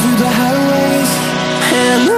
through the highways and